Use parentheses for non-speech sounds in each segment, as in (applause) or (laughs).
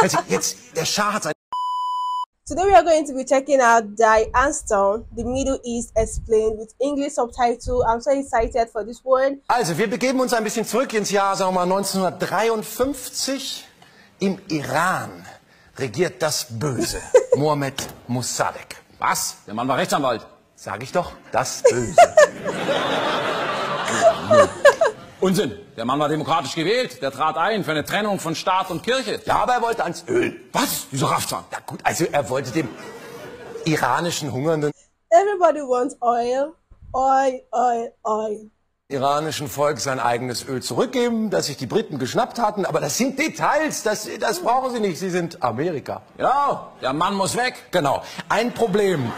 Also jetzt, der Schah hat sein Today we are going to be checking out Die Anston, The Middle East Explained with English subtitle. I'm so excited for this one. Also, wir begeben uns ein bisschen zurück ins Jahr, sagen wir mal, 1953. Im Iran regiert das Böse, (laughs) Mohammed Mossadegh. Was? Der Mann war Rechtsanwalt. Sag ich doch, das Böse. (laughs) Unsinn. Der Mann war demokratisch gewählt. Der trat ein für eine Trennung von Staat und Kirche. Ja, aber er wollte ans Öl. Was? Wieso Raffzahn? Na gut, also er wollte dem iranischen Hungernden Everybody wants oil, oil, oil, oil. iranischen Volk sein eigenes Öl zurückgeben, das sich die Briten geschnappt hatten. Aber das sind Details, das, das brauchen sie nicht. Sie sind Amerika. Genau. Der Mann muss weg. Genau. Ein Problem.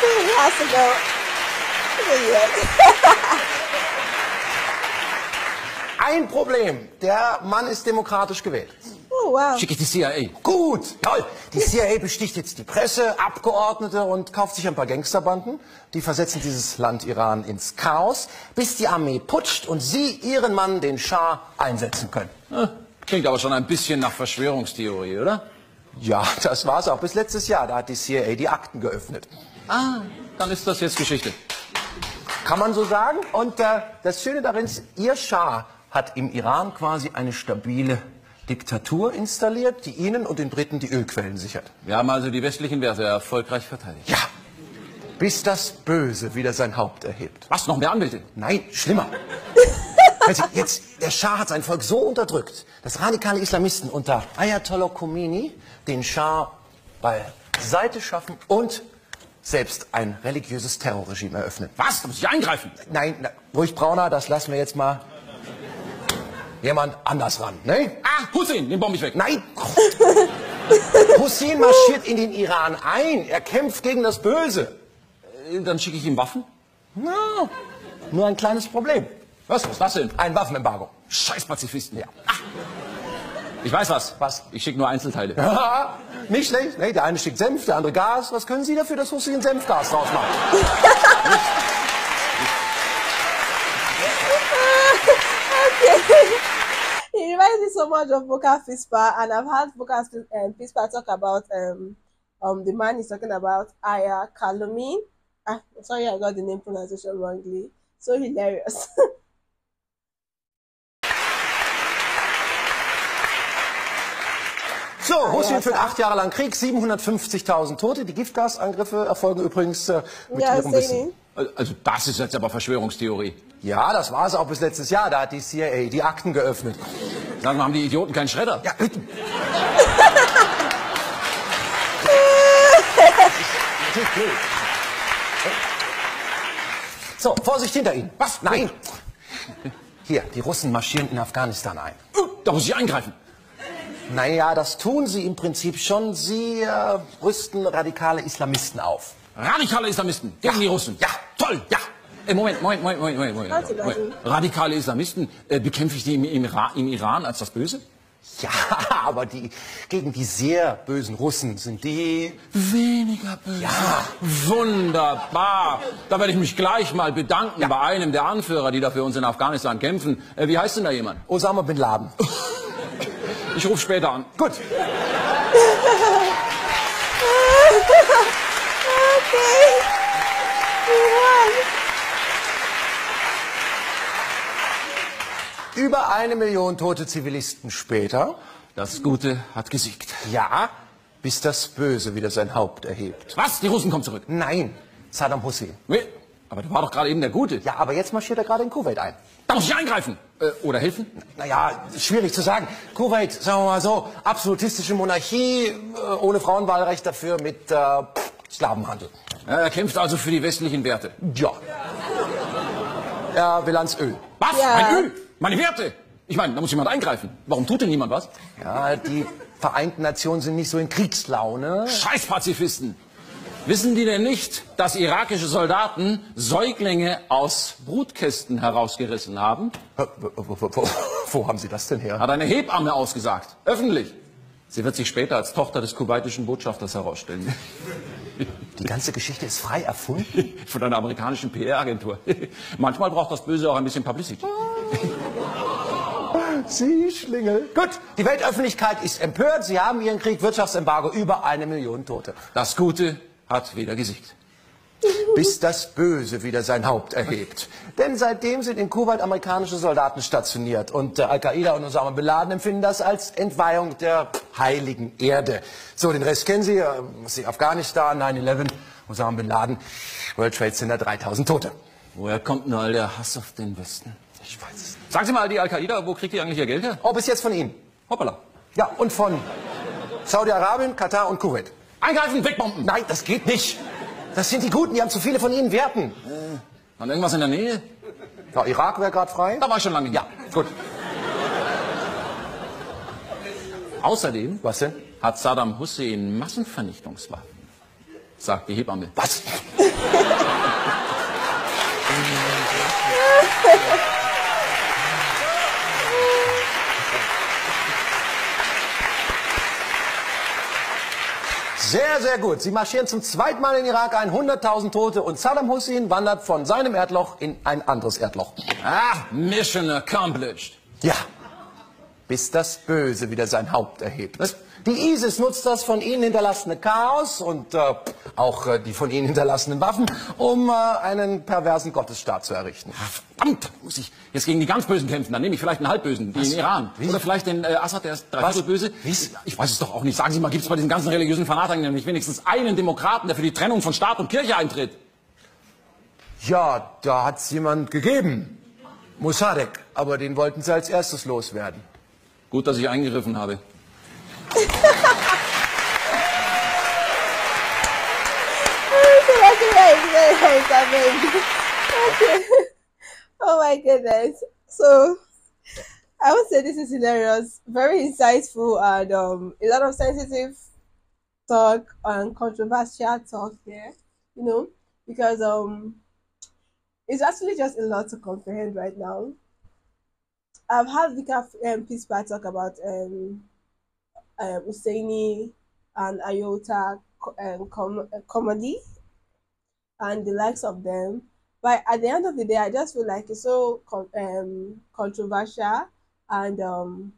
He has to go. Yeah. Ein Problem. Der Mann ist demokratisch gewählt. Oh wow. Schicke ich die CIA. Gut, toll. Die CIA besticht jetzt die Presse, Abgeordnete und kauft sich ein paar Gangsterbanden. Die versetzen dieses Land Iran ins Chaos, bis die Armee putscht und sie ihren Mann, den Schah, einsetzen können. Hm, Klingt aber schon ein bisschen nach Verschwörungstheorie, oder? Ja, das war's auch bis letztes Jahr. Da hat die CIA die Akten geöffnet. Ah, dann ist das jetzt Geschichte. Kann man so sagen. Und äh, das Schöne darin ist, ihr Schah hat im Iran quasi eine stabile Diktatur installiert, die ihnen und den Briten die Ölquellen sichert. Wir haben also die westlichen Werte erfolgreich verteidigt. Ja, bis das Böse wieder sein Haupt erhebt. Was, noch mehr Anwälte? Nein, schlimmer. (laughs) Also jetzt, der Schah hat sein Volk so unterdrückt, dass radikale Islamisten unter Ayatollah Khomeini den Schah beiseite schaffen und selbst ein religiöses Terrorregime eröffnen. Was? Da muss ich eingreifen. Nein, na, ruhig Brauner, das lassen wir jetzt mal jemand anders ran, ne? Ah, Hussein, den bombe ich weg. Nein! (laughs) Hussein marschiert in den Iran ein. Er kämpft gegen das Böse. Äh, Dann schicke ich ihm Waffen. Na, nur ein kleines Problem. Was? Was ist das denn? Ein Waffenembargo. Scheiß Pazifisten. Ja. Ah. Ich weiß was. Was? Ich schicke nur Einzelteile. (laughs) Nicht schlecht. Nee, der eine schickt Senf, der andere Gas. Was können Sie dafür, dass Hussein Senfgas draus macht? (laughs) He reminds me so much of Boca Fispa, and I've heard Boca um, Fispa talk about um um the man he's talking about, Aya Kalumi. Ah, sorry, I got the name pronunciation wrongly. So hilarious. (laughs) So, ja, führt acht Jahre lang Krieg, 750.000 Tote. Die Giftgasangriffe erfolgen übrigens äh, mit yeah, ihrem Wissen. Also das ist jetzt aber Verschwörungstheorie. Ja, das war es auch bis letztes Jahr. Da hat die CIA die Akten geöffnet. Sagen wir, haben die Idioten keinen Schredder? Ja, bitte. So, Vorsicht hinter Ihnen. Was? Nein. Hier, die Russen marschieren in Afghanistan ein. Da muss ich eingreifen. Naja, das tun sie im Prinzip schon. Sie äh, rüsten radikale Islamisten auf. Radikale Islamisten gegen die Russen. Ja. Toll. Ja. Äh, Moment, Moment, Moment, Moment, Moment, Moment. Moment. Radikale Islamisten, äh, bekämpfe ich die im, im, im Iran als das Böse? Ja, (laughs) aber die gegen die sehr bösen Russen sind die. Weniger böse. Ja. Wunderbar. Da werde ich mich gleich mal bedanken bei einem der Anführer, die da für uns in Afghanistan kämpfen. Äh, wie heißt denn da jemand? Osama bin Laden. (laughs) Ich rufe später an. Gut. (laughs) Über eine Million tote Zivilisten später. Das Gute hat gesiegt. Ja, bis das Böse wieder sein Haupt erhebt. Was? Die Russen kommen zurück. Nein, Saddam Hussein. Nee, Aber der war doch gerade eben der Gute. Ja, aber jetzt marschiert er gerade in Kuwait ein. Da muss ich eingreifen. Äh, oder helfen? Naja, schwierig zu sagen. Kuwait, sagen wir mal so, absolutistische Monarchie, äh, ohne Frauenwahlrecht dafür mit äh, Sklavenhandel. Er kämpft also für die westlichen Werte. Ja. Er will ans Öl. Was? Ja. Mein Öl? Meine Werte? Ich meine, da muss jemand eingreifen. Warum tut denn niemand was? Ja, die Vereinten Nationen sind nicht so in Kriegslaune. Scheiß Pazifisten. Wissen die denn nicht, dass irakische Soldaten Säuglinge aus Brutkästen herausgerissen haben? Wo, wo, wo, wo, wo haben Sie das denn her? Hat eine Hebamme ausgesagt. Öffentlich. Sie wird sich später als Tochter des kuwaitischen Botschafters herausstellen. (laughs) Die ganze Geschichte ist frei erfunden? (laughs) Von einer amerikanischen PR-Agentur. (laughs) Manchmal braucht das Böse auch ein bisschen Publicity. Sie Schlingel. Gut, die Weltöffentlichkeit ist empört. Sie haben Ihren Krieg, Wirtschaftsembargo, über eine Million Tote. Das Gute hat wieder gesiegt. Bis das Böse wieder sein Haupt erhebt. Denn seitdem sind in Kuwait amerikanische Soldaten stationiert. Und äh, Al-Qaida und Osama Bin Laden empfinden das als Entweihung der heiligen Erde. So, den Rest kennen Sie. Äh, Afghanistan, 9-11, Osama Bin Laden, World Trade Center, 3000 Tote. Woher kommt denn all der Hass auf den Westen? Ich weiß es nicht. Sagen Sie mal, die Al-Qaida, wo kriegt die eigentlich ihr Geld her? Oh, bis jetzt von Ihnen. Hoppala. Ja, und von Saudi-Arabien, Katar und Kuwait. Eingreifen, wegbomben! Nein, das geht nicht. Das sind die Guten, die haben zu viele von Ihnen Werten. Und irgendwas in der Nähe? Ja, Irak wäre gerade frei. Da war ich schon lange. Ja, gut. Außerdem Was denn? hat Saddam Hussein Massenvernichtungswaffen, sagt die Hebamme. Was? (laughs) Sehr, sehr gut. Sie marschieren zum zweiten Mal in den Irak ein, 100.000 Tote und Saddam Hussein wandert von seinem Erdloch in ein anderes Erdloch. Ah, Mission accomplished. Ja, bis das Böse wieder sein Haupt erhebt. Was? Die ISIS nutzt das von ihnen hinterlassene Chaos und äh, auch äh, die von ihnen hinterlassenen Waffen, um äh, einen perversen Gottesstaat zu errichten. Verdammt, muss ich jetzt gegen die ganz Bösen kämpfen. Dann nehme ich vielleicht einen Halbbösen, den Iran. Wie? Oder vielleicht den äh, Assad, der ist dreiviertel Was? böse. Wie? Ich weiß es doch auch nicht. Sagen Sie mal, gibt es bei diesen ganzen religiösen Fanatikern nicht wenigstens einen Demokraten, der für die Trennung von Staat und Kirche eintritt? Ja, da hat's jemand gegeben. Mossadegh, aber den wollten sie als erstes loswerden. Gut, dass ich eingegriffen habe. (laughs) okay. (laughs) Oh my goodness. So I would say this is hilarious, very insightful, and um, a lot of sensitive talk and controversial talk here. You know, because um, it's actually just a lot to comprehend right now. I've had Vika um, Pispa talk about um, Usaini and Iota um, com- uh, comedy and the likes of them. But at the end of the day, I just feel like it's so um, controversial and um,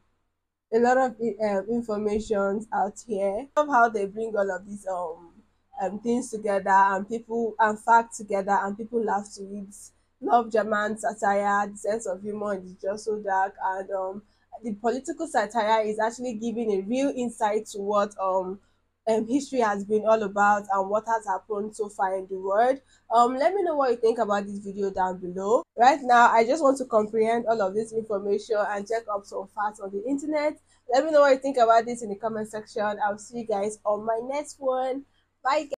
a lot of um, information out here. I love how they bring all of these um, um, things together and people and facts together and people laugh to it. Love German satire, the sense of humor is just so dark and um, the political satire is actually giving a real insight to what um um, history has been all about and what has happened so far in the world. Um, let me know what you think about this video down below. Right now, I just want to comprehend all of this information and check up some facts on the internet. Let me know what you think about this in the comment section. I'll see you guys on my next one. Bye. Guys.